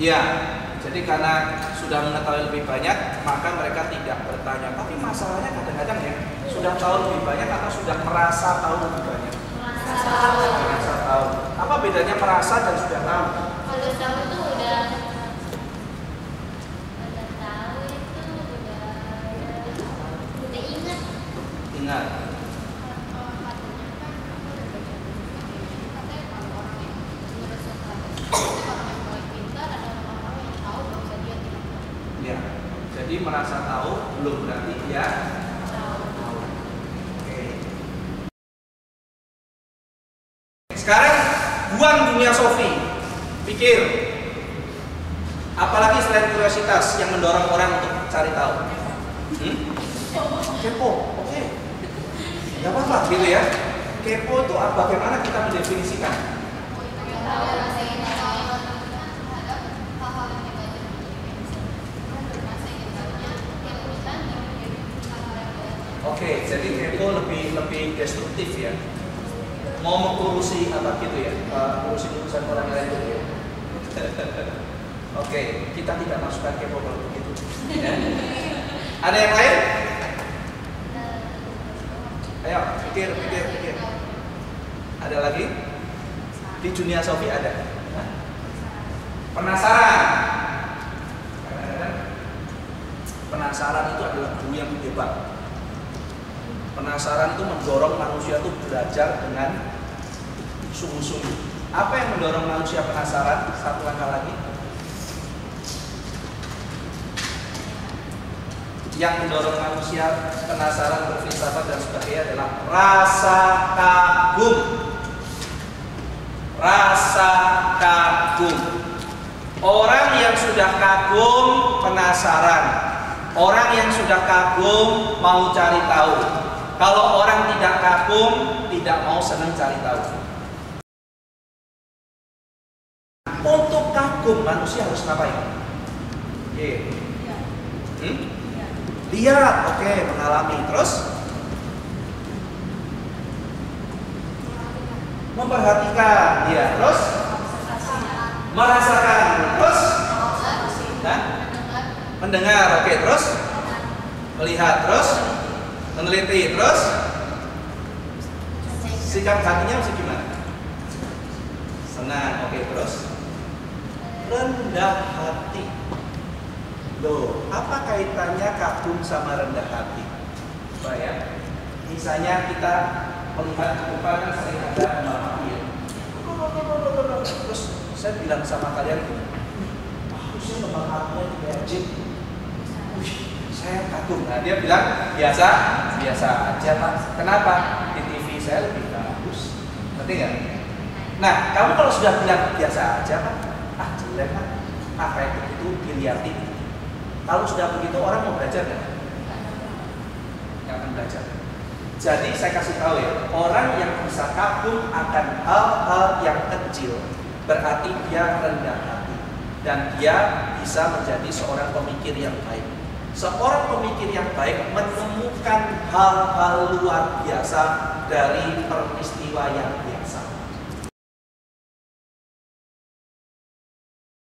Iya, jadi karena sudah mengetahui lebih banyak, maka mereka tidak bertanya. Tapi masalahnya kadang-kadang ya, sudah tahu lebih banyak atau sudah merasa tahu lebih banyak? Merasa tahu. Apa bedanya merasa dan sudah tahu? Kalau tahu itu udah udah tahu itu udah udah ingat. Ingat. Kalau katanya kan aku udah baca buku katanya kalau orang yang merasa tahu orang yang paling pintar adalah orang-orang yang tahu bahwa dia tidak tahu. Ya. Jadi merasa tahu belum berarti dia. Oke. Sekarang buang dunia Sofi. Pikir. Apalagi selain kuriositas yang mendorong orang untuk cari tahu. Hmm? Kepo, oke. Gak apa-apa gitu ya. Kepo itu apa? Bagaimana kita mendefinisikan? Tahu rasa ingin tahu terhadap hal-hal yang kita rasa ingin tahunya yang urusan yang menjadi hal-hal yang kita Oke, jadi kepo lebih lebih destruktif ya. Mau mengurusi apa gitu ya? Uh, urusin urusan orang lain gitu ya. Oke, kita tidak masukkan kepo kalau begitu. Ya. Ada yang lain? Ayo, pikir, pikir, pikir. Ada lagi? Di dunia Sofi ada. Penasaran. Penasaran itu adalah guru yang hebat. Penasaran itu mendorong manusia itu belajar dengan sungguh-sungguh. Apa yang mendorong manusia penasaran? Satu langkah lagi. Yang mendorong manusia penasaran berfilsafat dan sebagainya adalah rasa kagum. Rasa kagum. Orang yang sudah kagum penasaran. Orang yang sudah kagum mau cari tahu. Kalau orang tidak kagum, tidak mau senang cari tahu. Untuk kagum manusia harus ngapain? Oke. Hmm? Lihat, oke, mengalami. Terus memperhatikan, ya. Terus merasakan. Terus mendengar, oke. Terus melihat, terus meneliti, terus sikap hatinya mesti gimana? Senang, oke. Terus rendah hati. Loh, apa kaitannya kagum sama rendah hati? Coba ya. Misalnya kita melihat kehidupan kan sering ada ya. Terus saya bilang sama kalian, sih lemah hatinya. Wih, saya kagum. Nah dia bilang biasa, biasa aja pak. Kenapa? Di TV saya lebih bagus. Ngerti nggak? Nah, kamu kalau sudah bilang biasa aja pak, ah jelek pak. Apa itu itu dilihatin. Kalau sudah begitu orang mau belajar nggak? Nggak akan belajar. Jadi saya kasih tahu ya, orang yang bisa kagum akan hal-hal yang kecil berarti dia rendah hati dan dia bisa menjadi seorang pemikir yang baik. Seorang pemikir yang baik menemukan hal-hal luar biasa dari peristiwa yang